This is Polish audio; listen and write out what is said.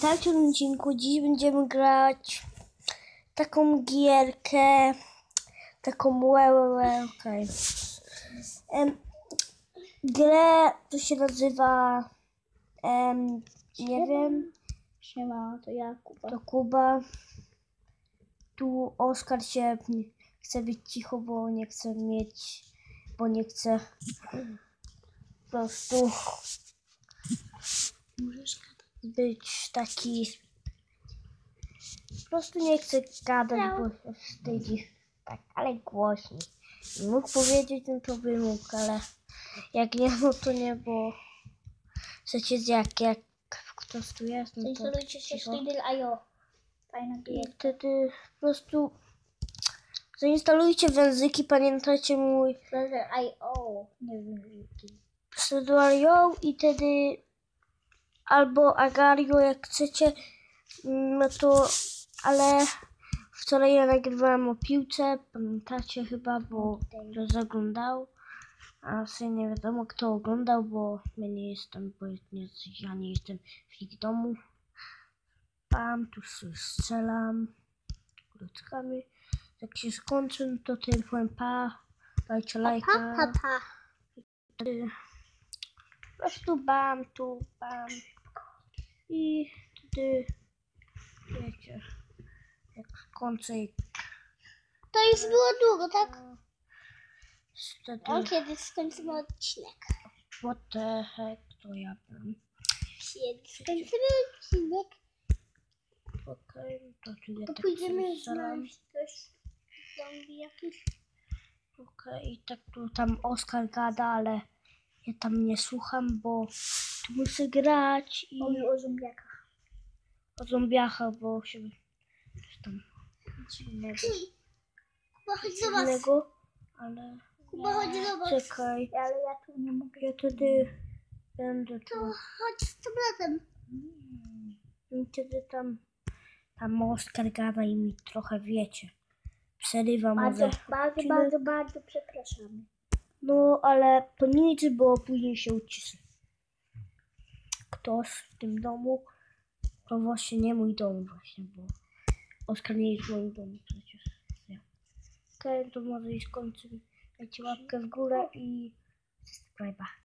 Witajcie w odcinku. Dziś będziemy grać taką gierkę, taką łełę, okej. Grę, to się nazywa, nie wiem, Siema, to ja, Kuba. to Kuba. Tu Oskar się chce być cicho, bo nie chce mieć, bo nie chce po prostu Możesz być taki. Po prostu nie chce gadać, bo się wstydzi. Tak, ale głośniej. Mógł powiedzieć, no to by mógł, ale jak nie, no to nie, bo chcecie jak, jak ktoś tu jest, no to Zainstalujcie się cicho. Lidl.io. Fajna I wtedy po prostu zainstalujcie języki, pamiętajcie mój Lidl.io. Nie wiem, jaki. Seduario i wtedy albo Agario jak chcecie, no to, ale wczoraj ja nagrywałem o piłce, pamiętacie chyba, bo ktoś zaglądał, a w sumie nie wiadomo kto oglądał, bo ja nie jestem, bo nie, ja nie jestem w ich domu. Pam, tu sobie strzelam krótkami. Jak się skończy, no to tym powiem pa, dajcie lajka. Pa, pa, pa. Po prostu bam, tu, bam. I wtedy, wiecie, jak skończę To już było długo, tak? wtedy, O, kiedy skończymy odcinek. what the heck, to ja bym. Kiedy skończymy odcinek, Okej, no to ja to tak pójdziemy znaleźć coś. Zombie jakiś. Okej, i tak tu tam Oskar gada, ale ja tam nie słucham, bo tu muszę grać i Mówi o zombiakach. o zombiachach, bo się coś tam dziwnego, Kuba, chodź do was. ale Kuba, chodź do was. czekaj. Ale ja tu nie mogę. Ja wtedy będę To tu. chodź z tabletem. I wtedy tam, tam Oskar gada i mi trochę wiecie. Przerywa Bardzo, może. bardzo, odcinek. bardzo, bardzo przepraszamy. No, ale to nic, bo później się uciszy. Ktoś w tym domu, to właśnie nie mój dom właśnie, bo Oskar nie jest w moim domu przecież. Ja. Okej, to może już kończymy. Dajcie łapkę w górę i subscribe'a.